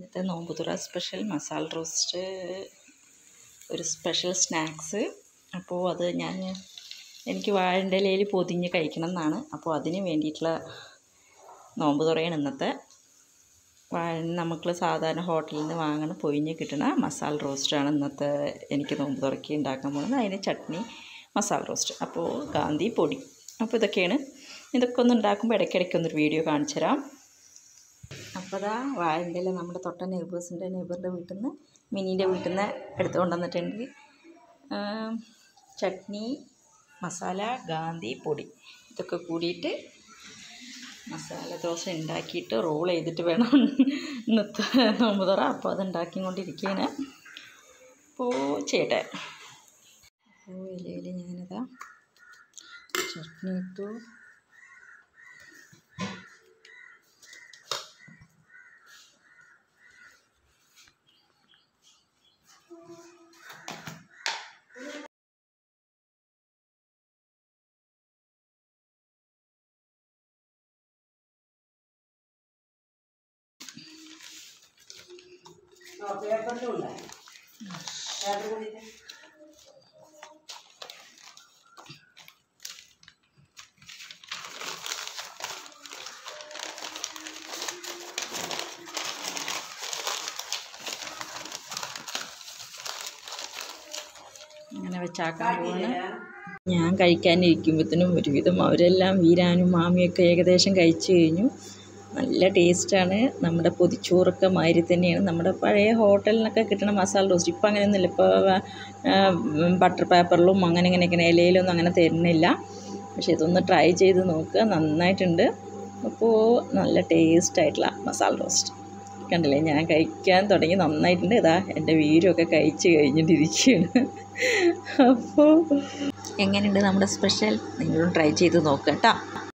ഇന്നത്തെ നോമ്പുതുറ special masala roast ഒരു സ്പെഷ്യൽ സ്നാക്സ്. അപ്പോൾ അത് ഞാൻ എനിക്ക് വാഴന്റെ ഇലയിൽ പൊതിഞ്ഞ് കഴിക്കണം എന്നാണ് അപ്പോൾ അതിന് വേണ്ടിയിട്ടുള്ള നോമ്പുതുറയാണ് ഇന്നത്തെ. നമുക്ക് സാധാരണ ഹോട്ടലിൽ നിന്ന് വാങ്ങണ പൊതിഞ്ഞ് കിട്ടുന്ന മസാല റോസ്റ്റാണ് ഇന്നത്തെ എനിക്ക് നോമ്പ് തുറക്കി ഉണ്ടാക്കാൻ പോകുന്നത്. അതിന് ചട്നി മസാല റോസ്റ്റ്. അപ്പോൾ ഗാന്ധി പൊടി. അപ്പോൾ ഇതൊക്കെയാണ്. ഇതൊക്കെ ഒന്ന് ഉണ്ടാക്കുമ്പോൾ ഇടയ്ക്കിടയ്ക്ക് ഒന്നൊരു വീഡിയോ കാണിച്ചു തരാം. അപ്പോൾ അതാ വാഴന്റെ നമ്മുടെ തൊട്ട നെയ്ബേഴ്സിന്റെ നെയ്ബറിന്റെ വീട്ടിൽ നിന്ന് മിനീന്റെ വീട്ടിൽ നിന്ന് എടുത്തുകൊണ്ട് വന്നിട്ടുണ്ട് ചട്നി മസാല ഗാന്ധി പൊടി. ഇതൊക്കെ കൂടിയിട്ട് മസാല ദോശ ഉണ്ടാക്കിയിട്ട് റോൾ ചെയ്തിട്ട് വേണം ഇന്നത്തെ നോമ്പ് തുറ അപ്പോൾ അത് ഉണ്ടാക്കിക്കൊണ്ടിരിക്കുകയാണ് അപ്പോൾ ചേട്ടെ അപ്പോൾ ഇലയിൽ ഞാനതാ ചട്നി ഇട്ടു. അങ്ങനെ വെച്ചാക്കാൻ പോവാണ്. ഞാൻ കഴിക്കാനിരിക്കുമ്പോഴത്തേനും ഒരുവിധം അവരെല്ലാം വീരാനും മാമിയൊക്കെ ഏകദേശം കഴിച്ചു കഴിഞ്ഞു. നല്ല ടേസ്റ്റാണ്. നമ്മുടെ പൊതിച്ചോറൊക്കെ മാതിരി തന്നെയാണ്. നമ്മുടെ പഴയ ഹോട്ടലിനൊക്കെ കിട്ടുന്ന മസാല റോസ്റ്റ് ഇപ്പം അങ്ങനെയൊന്നുമില്ല. ഇപ്പോൾ ബട്ടർ പേപ്പറിലും അങ്ങനെ ഇങ്ങനെയൊക്കെ ഇലയിലൊന്നും അങ്ങനെ തരുന്നില്ല. പക്ഷേ ഇതൊന്ന് ട്രൈ ചെയ്ത് നോക്കുക. നന്നായിട്ടുണ്ട്. അപ്പോൾ നല്ല ടേസ്റ്റായിട്ടുള്ള മസാല റോസ്റ്റ് കണ്ടില്ലേ? ഞാൻ കഴിക്കാൻ തുടങ്ങി. നന്നായിട്ടുണ്ട്. ഇതാ എന്റെ വീരൊക്കെ കഴിച്ച് കഴിഞ്ഞിട്ടിരിക്കുകയാണ്. അപ്പോൾ എങ്ങനെയുണ്ട് നമ്മുടെ സ്പെഷ്യൽ? നിങ്ങളും ട്രൈ ചെയ്ത് നോക്കാം